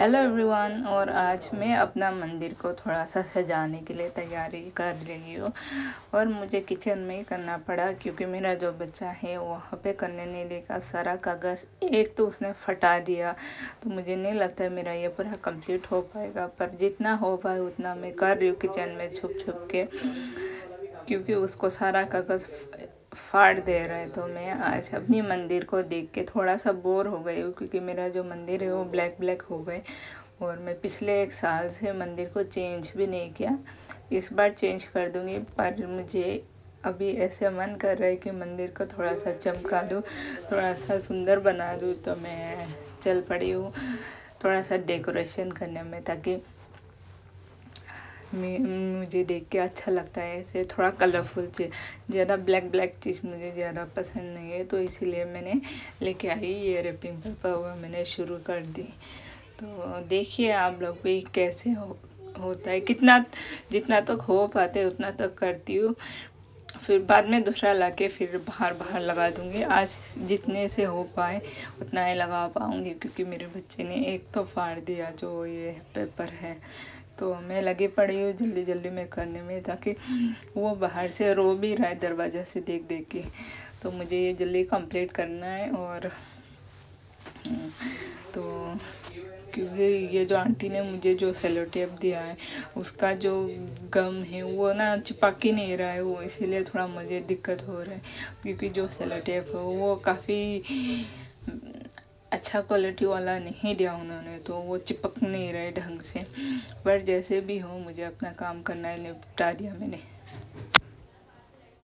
Hello everyone और आज मैं अपना मंदिर को थोड़ा सा सजाने के लिए तैयारी कर रही हूँ। और मुझे किचन में ही करना पड़ा क्योंकि मेरा जो बच्चा है वहाँ पे करने नहीं देगा। सारा कागज़ एक तो उसने फटा दिया। तो मुझे नहीं लगता है मेरा ये पूरा कंप्लीट हो पाएगा, पर जितना हो पाए उतना मैं कर रही हूँ किचन में छुप छुप के। क्योंकि उसको सारा कागज़ फाड़ दे रहे तो मैं आज अपनी मंदिर को देख के थोड़ा सा बोर हो गई हूँ, क्योंकि मेरा जो मंदिर है वो ब्लैक ब्लैक हो गए और मैं पिछले एक साल से मंदिर को चेंज भी नहीं किया। इस बार चेंज कर दूँगी, पर मुझे अभी ऐसे मन कर रहा है कि मंदिर को थोड़ा सा चमका दूँ, थोड़ा सा सुंदर बना दूँ तो मैं चल पड़ी हूँ, थोड़ा सा डेकोरेशन करने में, ताकि मुझे देख के अच्छा लगता है, ऐसे थोड़ा कलरफुल चीज़ ज़्यादा ब्लैक ब्लैक चीज़ मुझे ज़्यादा पसंद नहीं है तो इसीलिए मैंने लेके आई ये रेपिंग पेपर वो मैंने शुरू कर दी। तो देखिए आप लोग भी कैसे हो, होता है, कितना, जितना तक तो हो पाते उतना तक तो करती हूँ। फिर बाद में दूसरा ला के फिर बाहर बाहर लगा दूँगी। आज जितने से हो पाए उतना ही लगा पाऊँगी क्योंकि मेरे बच्चे ने एक तो फाड़ दिया जो ये पेपर है। तो मैं लगी पड़ी हूँ जल्दी जल्दी में करने में ताकि वो बाहर से रो भी रहा है दरवाज़ा से देख देख के। तो मुझे ये जल्दी कंप्लीट करना है और तो क्योंकि ये जो आंटी ने मुझे जो सेलो टेप दिया है, उसका जो गम है, वो ना चिपक ही नहीं रहा है, वो इसीलिए थोड़ा मुझे दिक्कत हो रहा है। क्योंकि जो सेलो टेप है, वो काफ़ी अच्छा क्वालिटी वाला नहीं दिया उन्होंने तो वो चिपक नहीं रहे ढंग से। पर जैसे भी हो, मुझे अपना काम करना है, निपटा दिया मैंने।